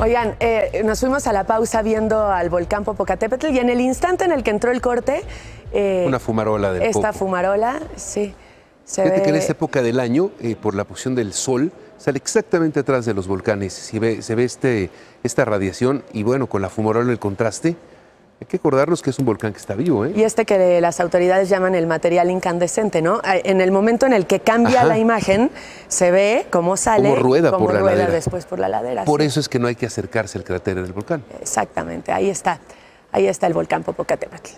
Oigan, eh, nos fuimos a la pausa viendo al volcán Popocatépetl y en el instante en el que entró el corte... eh, Una fumarola del Esta Popo. fumarola, sí. Se Fíjate ve... que en esta época del año, eh, por la posición del sol, sale exactamente atrás de los volcanes. Se ve, se ve este, esta radiación y bueno, con la fumarola el contraste, hay que acordarnos que es un volcán que está vivo, ¿eh? Y este que las autoridades llaman el material incandescente, ¿no? Eh, En el momento en el que cambia Ajá. la imagen, se ve cómo sale. Cómo rueda por la rueda ladera. después por la ladera. Por sí. eso es que no hay que acercarse al cráter del volcán. Exactamente, ahí está. Ahí está el volcán Popocatépetl.